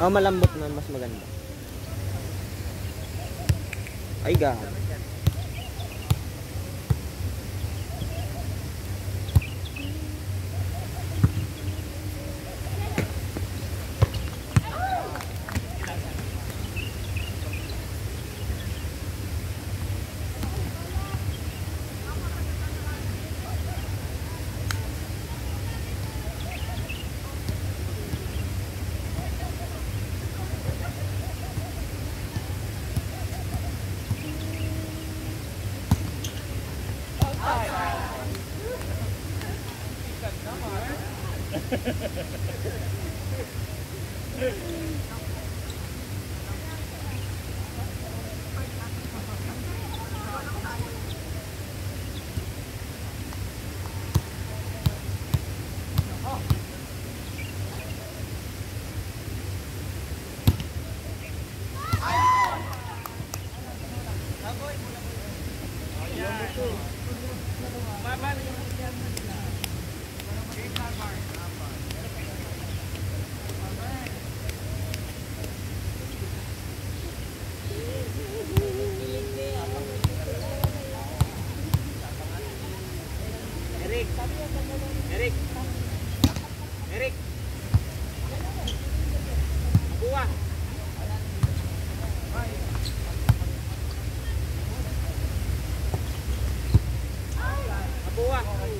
Oh, malambot na mas maganda. Ay, God. más.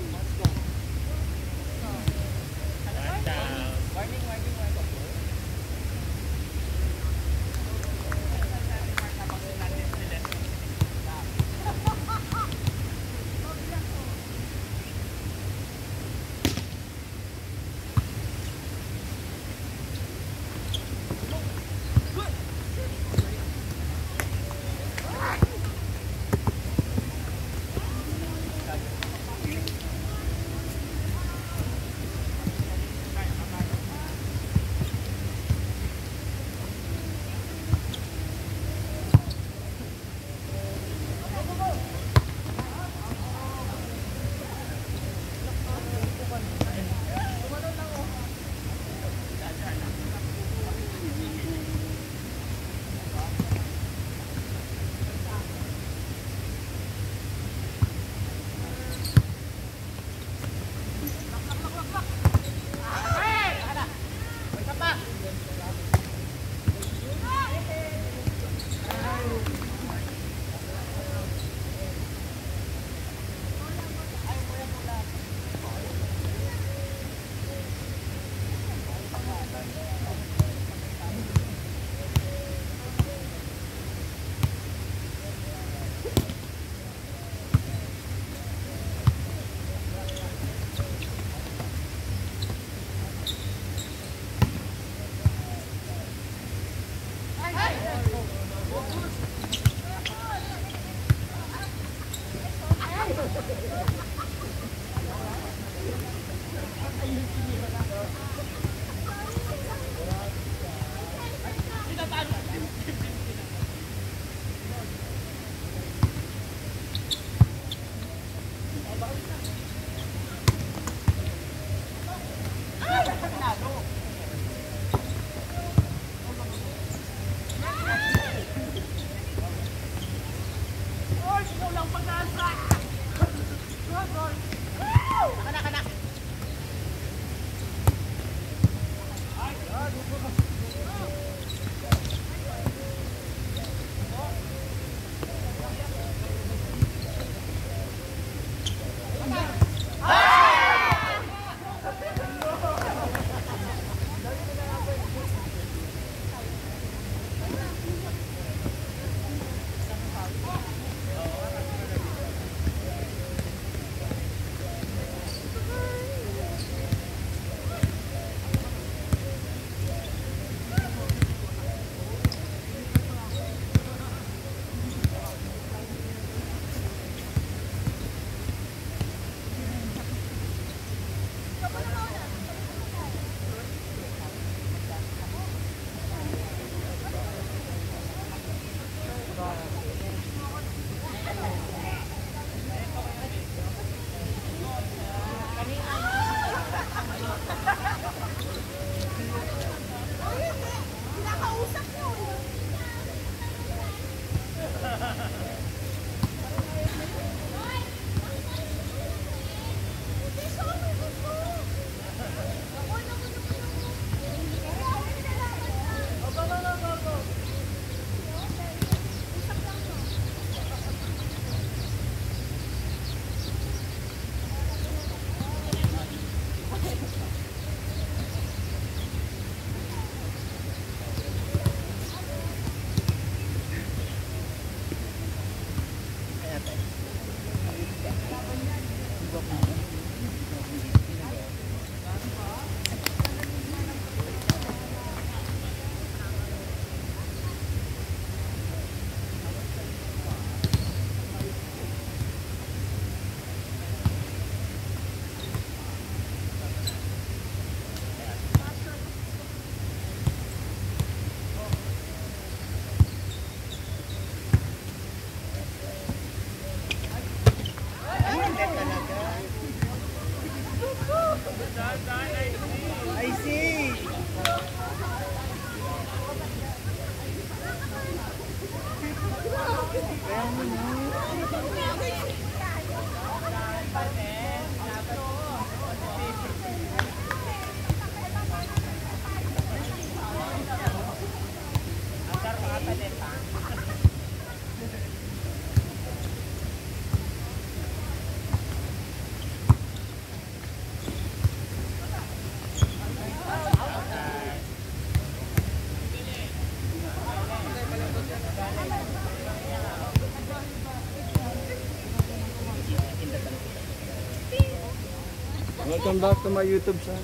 Welcome back to my YouTube channel.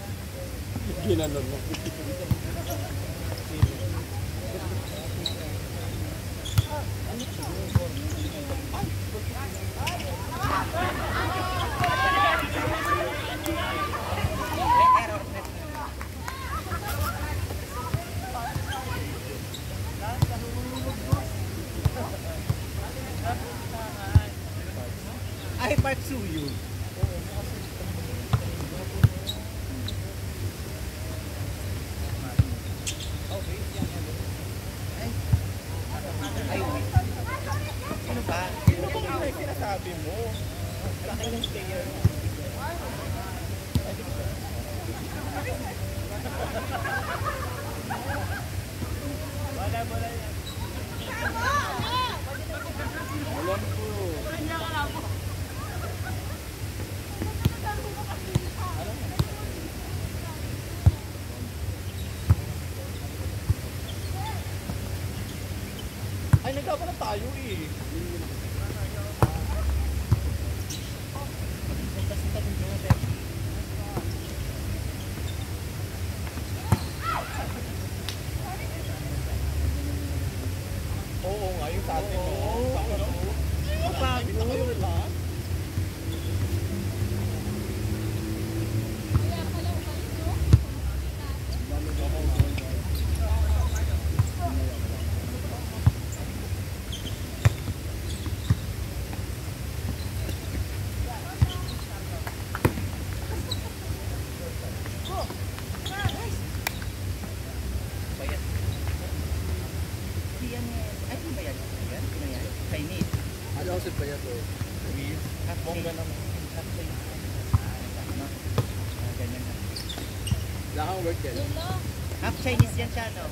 Ginanon mo. Ay, nagkapa na tayo eh. Oo nga, yung sa atin. Oo. Kapagod. Bayad. Hindi yan yan. Ay, ano ba yan? Yan? Ano yan? Chinese. Ano kasi pa yan to? Weird. Half Bongga naman. Half Chinese. Ano? Ah, ganyan na. Work yan. Half Chinese yan siya, no?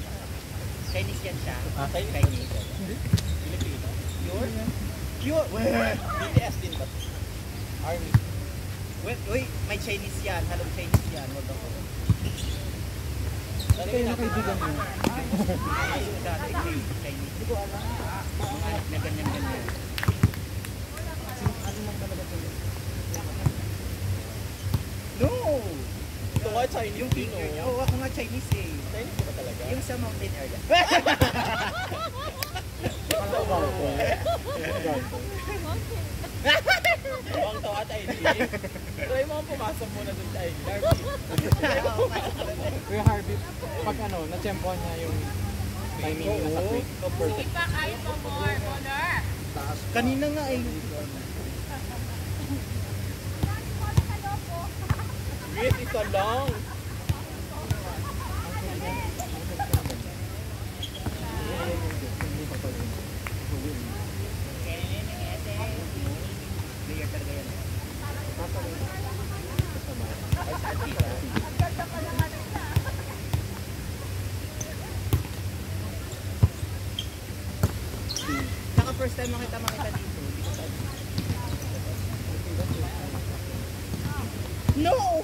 Chinese yan siya. Ah, Chinese? Chinese. Hindi. Filipino. Pure? Pure? Weh! BTS din ba? Army. Wait, uy, may Chinese yan. Halong Chinese yan. Wag ako. Kayo na kaibigan mo. Dati, eh, Chinese. Hindi ko alam. Mga na ganyan-ganyan. No! Ito nga Chinese. Yung finger niya. Oo, ako nga Chinese eh. Chinese ba talaga? Yung sa mountain area. Ang tawa tayo Try mo ang pumasok muna dun sa ID. Kuya Harvey, pag ano, na-tempo niya yung timing niya sa quick. So perfect. Kanina nga eh. Wait, isa lang. Saka first time makita makita dito. No!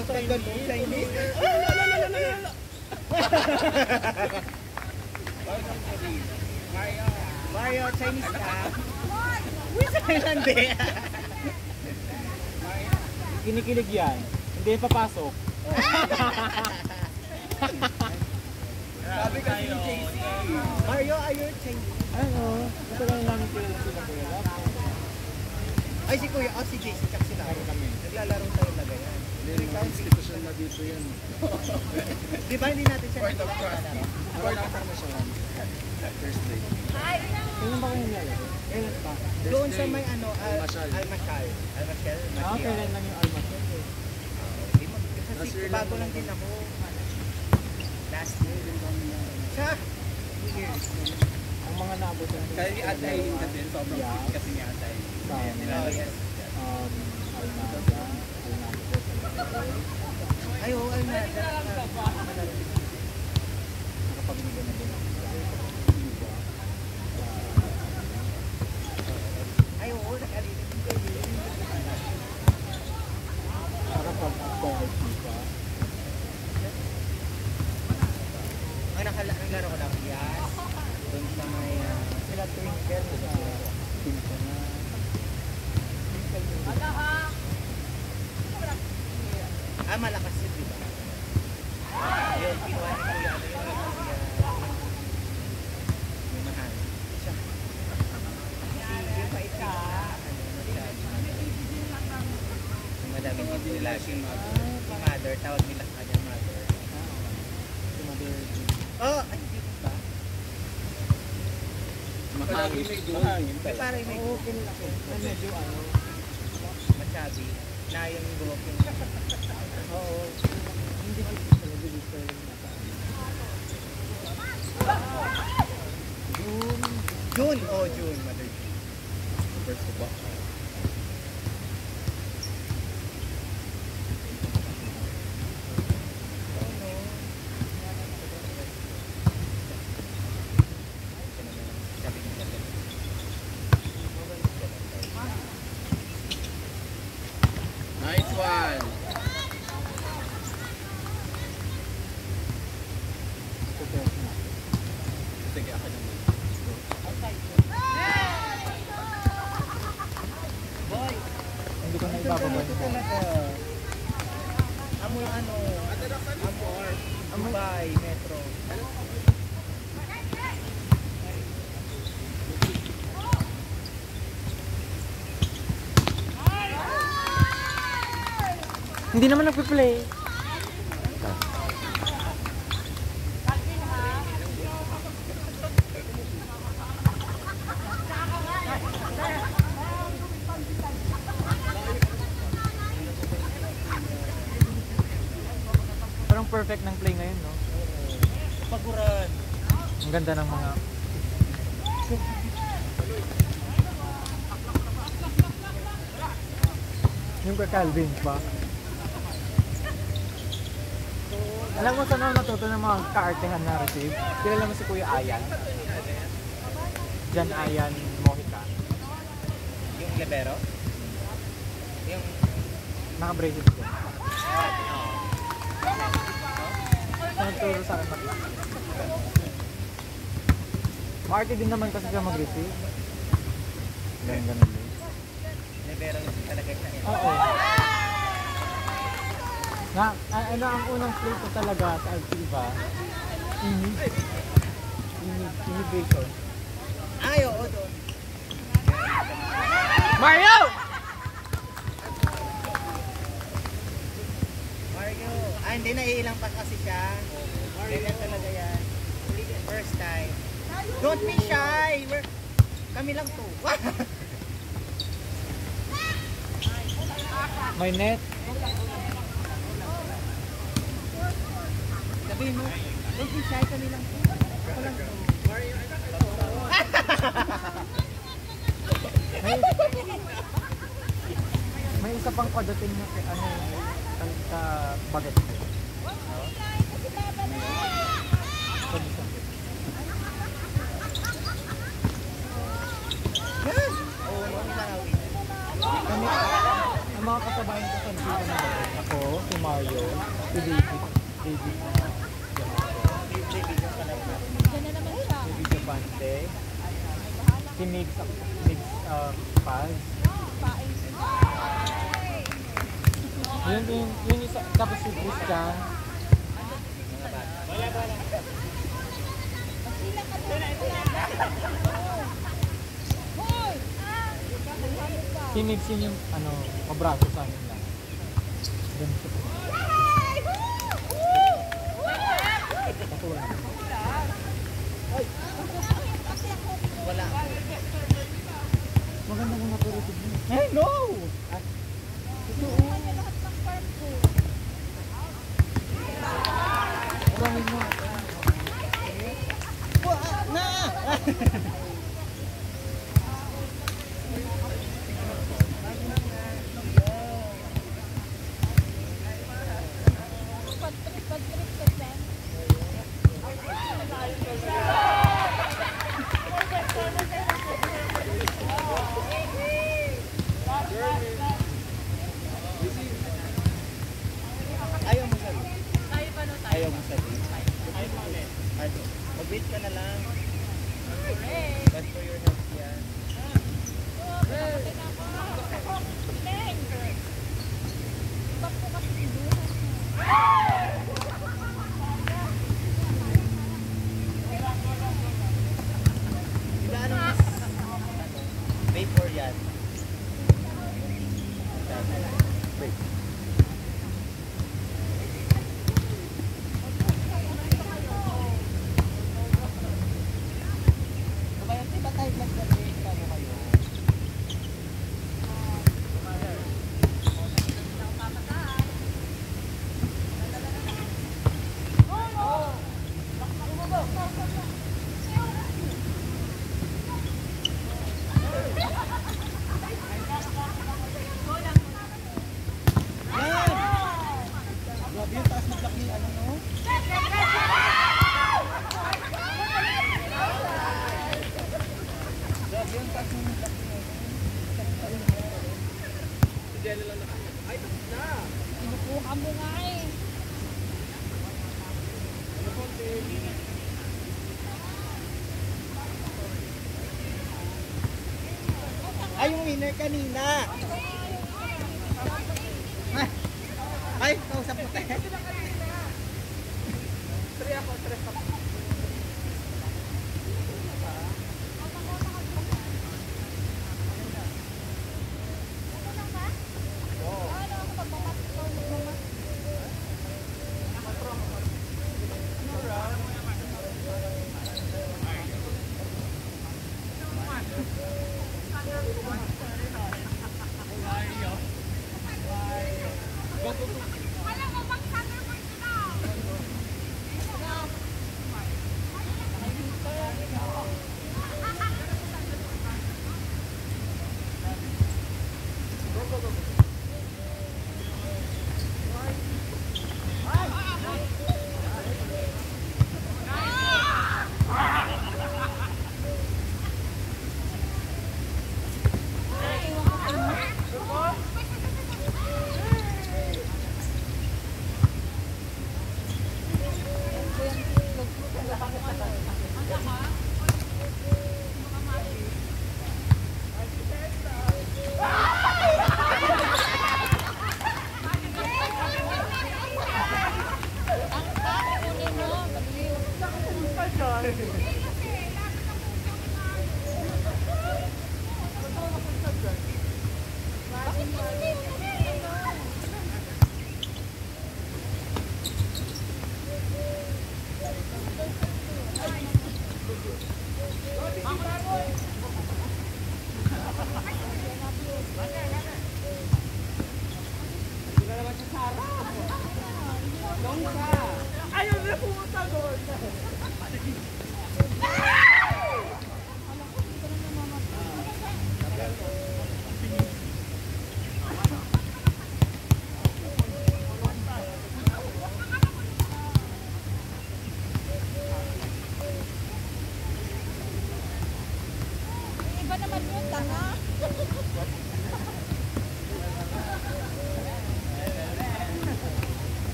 Tagal mo, Chinese. Mario, Chinese ka? Hindi. Kinikilig yan. Hindi papasok. Sabi kasi ni JC. Mario, are you Chinese? Ano? Matagal na namin kilala sila kuya. Ay, si Kuya. Oh, si JC. Tsaka si. Naglalaro tayo na. Hindi, mga institusyon na dito yan. Di ba hindi natin siya naglalaro? Nakakita mo siya. Thursday. Kailan ba kayo nilalaro? Kailan pa? Doon sa may ano, Al Almasal. Almasal. Almasal. Ah, kailan lang yung? Hindi mo- Kasi bago lang lang din ako. Last year din kami na. Years. Ang mga naabutan ko. Kaya ni kasi sobrang kasi ni. Sa Oh, yes. um, Alnaga, Alnaga, Ay, oo, ay na. nakapagmigay na din ako sa Cuba. Ay, oo, nakarinig ko yun. Nakapag-call Cuba. Ang nakala, naglaro ko lang, yes. Doon sa may, ah, Sila Twinkle sa Pinto na. Twinkle yung ah, malakas yun, di ba? Yun, kinuha ni Kuya, ano yun, si, ah, yung mahal. Siya. Si, yung pait ka, ano, masyado. Yung madami dito nila, si si mother, tawag nila sa kanya mother. si Mother June. Oh, ay, hindi ko ba? Mahangin May pala. parang may kinlaki. Na medyo ano. machabi, na yung yung Oo. Hindi ko talaga dito yung. June. June, oh June, mother June. First ko ba? Sabi niya, Nice one! Success na. Sige, ako naman. Boy, Hindi ko na ito ibababa ito ito. talaga. Amoy ano, Amor, Dubai, Metro. Hindi naman nagpe-play. Parang perfect ng play ngayon, no? Paguran. Ang ganda ng mga... Yung kay Calvin pa. Alam mo saan ako natuto ng mga kaartehan na receive? Kilala mo si Kuya Ayan? Jan Ayan Mojica. Yung libero? Yung, Naka-braces ko. Nagturo sa akin mag Maarte din naman kasi siya mag-receive. Ganun ganun din. libero talaga siya. Oo. Na, ano ang unang play ko talaga sa Altiva? Inib. Inib. Inib bacon. Ay, oo doon. Mario! Mario. Ah, hindi na iilang pa kasi siya. Ganyan talaga yan. First time. Don't be shy. We're... Kami lang to. May net. May isa pang padating na kay ano kanta baget. Ang mga kasabayan ko sa Ako, si Mario, si David, David. dati. Si Migs, Migs um, Paz. Yun, yun, yun isa, tapos si Christian. Wala, wala. Tinibsin yung ano, pabraso sa amin lang. Ganun なあ。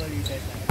Ka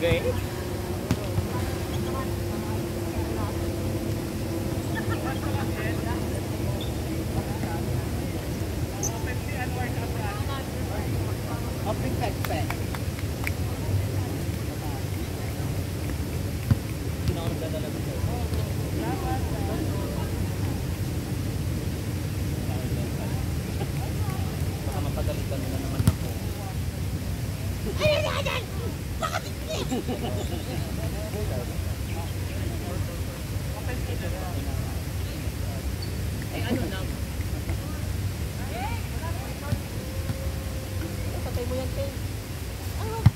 ganha. Mo yan, Tay. Wala,